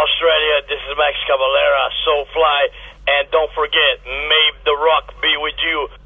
Australia. This is Max Cavalera, Soulfly, and don't forget, may the rock be with you.